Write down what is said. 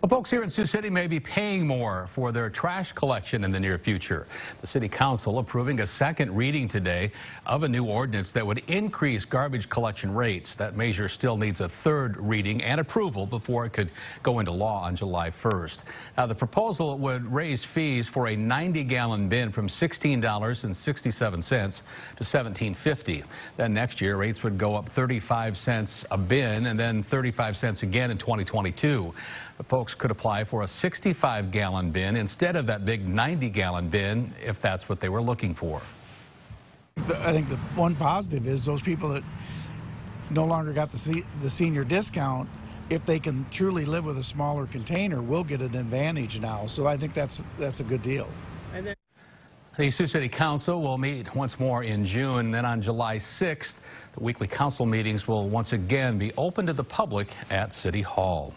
Well, folks here in Sioux City may be paying more for their trash collection in the near future. The City Council approving a second reading today of a new ordinance that would increase garbage collection rates. That measure still needs a third reading and approval before it could go into law on July 1st. Now, the proposal would raise fees for a 90-gallon bin from $16.67 to $17.50. Then next year, rates would go up 35 cents a bin and then 35 cents again in 2022. The folks could apply for a 65 gallon bin instead of that big 90 gallon bin if that's what they were looking for. I think the one positive is those people that no longer got the, the senior discount, if they can truly live with a smaller container, will get an advantage now. So I think that's that's a good deal. The Sioux City Council will meet once more in June. Then on July 6th, the weekly council meetings will once again be open to the public at City Hall.